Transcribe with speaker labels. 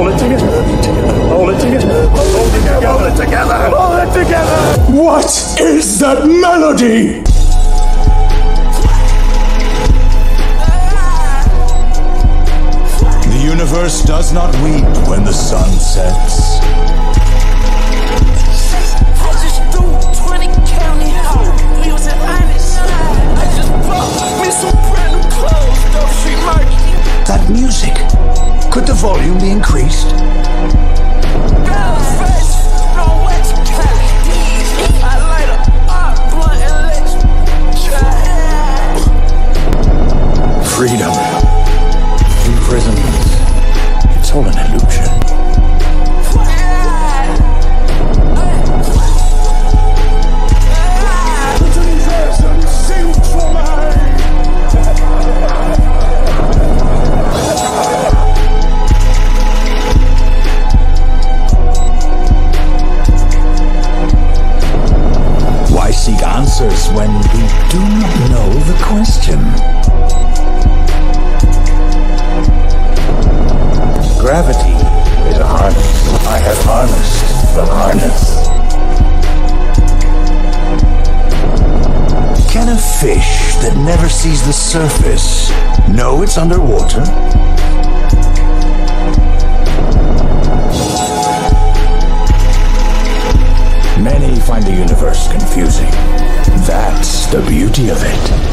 Speaker 1: Hold it together. Hold it together. Hold it together. Hold it together. Hold it together.
Speaker 2: What is that melody? The universe does not weep when the Could the volume be increased? Freedom. Imprisonment. It's all an illusion. Answers when we do not know the question? Gravity is a harness. I have harnessed the harness. Can a fish that never sees the surface know it's underwater? Find the universe confusing. That's the beauty of it.